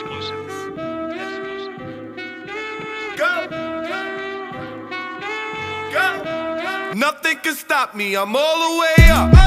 Exclusive. Exclusive. Go. Go. Nothing can stop me. I'm all the way up.